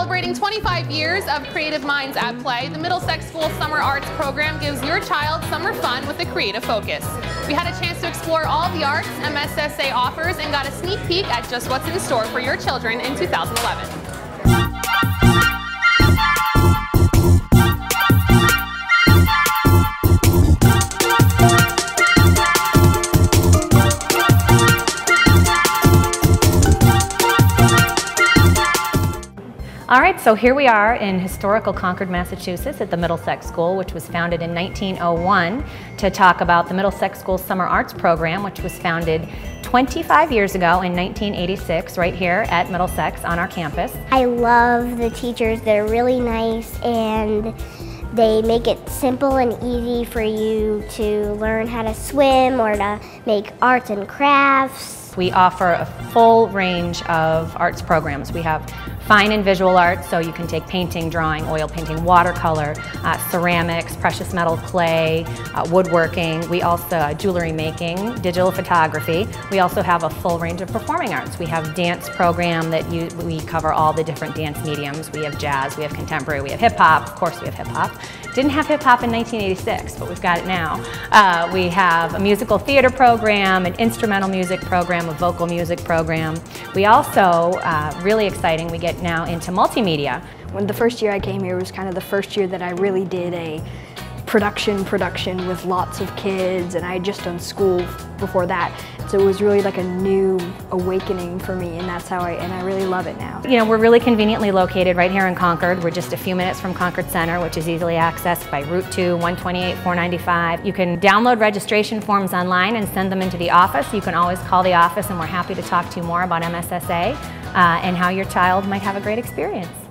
Celebrating 25 years of creative minds at play, the Middlesex School Summer Arts program gives your child summer fun with a creative focus. We had a chance to explore all the arts MSSA offers and got a sneak peek at just what's in store for your children in 2011. All right, so here we are in historical Concord, Massachusetts at the Middlesex School, which was founded in 1901 to talk about the Middlesex School Summer Arts Program, which was founded 25 years ago in 1986 right here at Middlesex on our campus. I love the teachers. They're really nice and they make it simple and easy for you to learn how to swim or to make arts and crafts. We offer a full range of arts programs. We have fine and visual arts, so you can take painting, drawing, oil painting, watercolor, uh, ceramics, precious metal clay, uh, woodworking. We also, uh, jewelry making, digital photography. We also have a full range of performing arts. We have dance program that you, we cover all the different dance mediums. We have jazz, we have contemporary, we have hip hop, of course we have hip hop. Didn't have hip hop in 1986, but we've got it now. Uh, we have a musical theater program, an instrumental music program, a vocal music program. We also, uh, really exciting, we get now into multimedia. When the first year I came here was kind of the first year that I really did a production production with lots of kids and I had just done school before that. So it was really like a new awakening for me and that's how I, and I really love it now. You know, we're really conveniently located right here in Concord. We're just a few minutes from Concord Center, which is easily accessed by Route 2, 128, 495. You can download registration forms online and send them into the office. You can always call the office and we're happy to talk to you more about MSSA uh, and how your child might have a great experience.